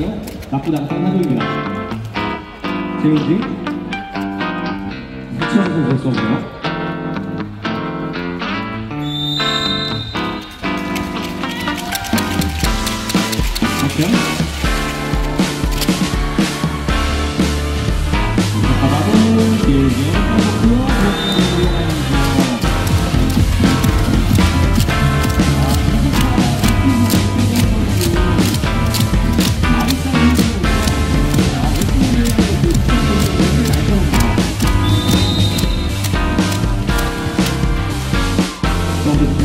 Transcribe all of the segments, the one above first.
나쁘지 않은 사조입니다. 제인지 수치한 선수 수업이요. 액 Thank you.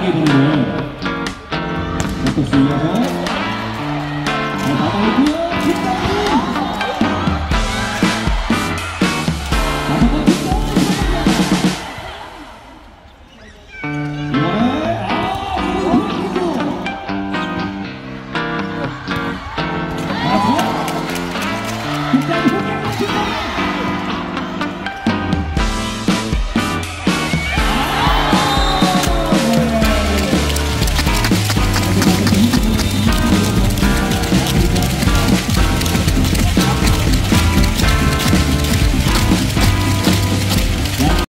강하게 부르는 이어